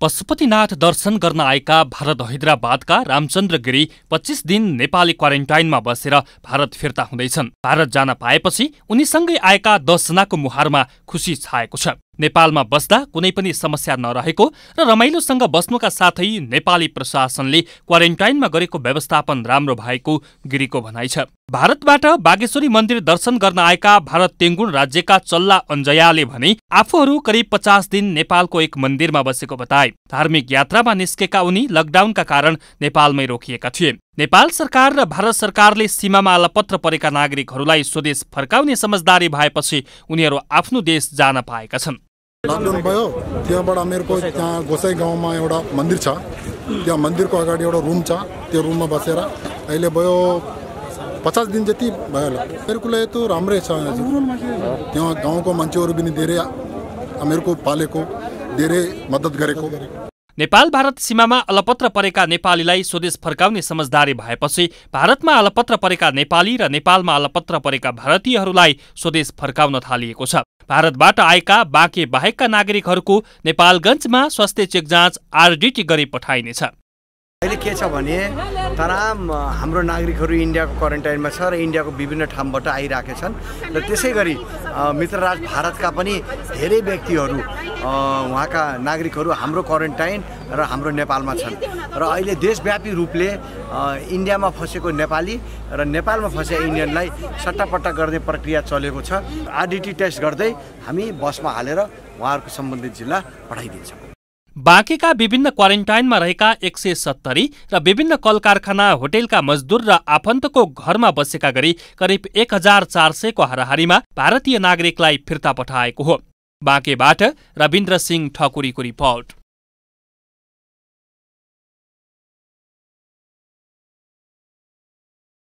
पशुपतिनाथ दर्शन गर्न आएका भारत हैदराबादका रामचन्द्र गिरी पच्चिस दिन नेपाली क्वारेन्टाइनमा बसेर भारत फिर्ता हुँदैछन्। भारत जान पाएपछि उनीसँगै आएका दसजनाको मुहारमा खुसी छाएको छ। नेपालमा बस्दा कुनै पनि समस्या नरहेको र रमाइलोसँग बस्नुका साथै नेपाली प्रशासनले क्वारेन्टाइनमा गरेको व्यवस्थापन राम्रो भएको गिरीको भनाइ छ। भारतबाट बागेश्वरी मन्दिर दर्शन गर्न आएका भारत तेङ्गुण राज्यका चल्ला अन्जयाले भने आफूहरू करिब पचास दिन नेपालको एक मन्दिरमा बसेको बताए। धार्मिक यात्रामा निस्केका उनी लकडाउनका कारण नेपालमै रोकिएका थिए। नेपाल सरकार र भारत सरकारले सीमामा अलपत्र परेका नागरिकहरूलाई स्वदेश फर्काउने समझदारी भएपछि उनीहरू आफ्नो देश जान पाएका छन्। लकडाउन भयो। त्यहाँबाट मेरो त्यहाँ गोसाई गाउँमा एउटा मन्दिर छ। त्यहाँ मन्दिरको अगाडि एउटा रुम छ। त्यो रुममा बसेर अहिले भयो पचास दिन जति भयो होला। मेरोको लागि त राम्रै छ। त्यहाँ गाउँको मान्छेहरू पनि धेरै हामीहरूको पालेको धेरै मद्दत गरेको। नेपाल भारत सीमामा अलपत्र परेका नेपालीलाई स्वदेश फर्काउने समझदारी भएपछि भारतमा अलपत्र परेका नेपाली र नेपालमा अलपत्र परेका भारतीयहरूलाई स्वदेश फर्काउन थालिएको छ। भारतबाट आएका बाँके बाहेकका नागरिकहरूको नेपालगञ्जमा स्वास्थ्य चेक जाँच आरडिटी गरी पठाइनेछ। अहिले के छ भने तराम हाम्रो नागरिकहरू इन्डियाको क्वारेन्टाइनमा छ र इन्डियाको विभिन्न ठाउँबाट आइरहेका छन् र त्यसै गरी मित्रराज भारतका पनि धेरै व्यक्तिहरू उहाँका नागरिकहरू हाम्रो क्वारेन्टाइन र हाम्रो नेपालमा छन्। र अहिले देशव्यापी रूपले इन्डियामा फँसेको नेपाली र नेपालमा फँसेका इन्डियनलाई सट्टापट्टा गर्ने प्रक्रिया चलेको छ। आरडिटी टेस्ट गर्दै हामी बसमा हालेर उहाँहरूको सम्बन्धित जिल्ला पठाइदिन्छौँ। बाँकेका विभिन्न क्वारेन्टाइनमा रहेका एक सय सत्तरी र विभिन्न कल कारखाना होटेलका मजदुर र आफन्तको घरमा बसेका गरी करिब एक हजार चार सयको हाराहारीमा भारतीय नागरिकलाई फिर्ता पठाएको हो। बाँकेबाट रविन्द्र सिंह ठकुरीको रिपोर्ट।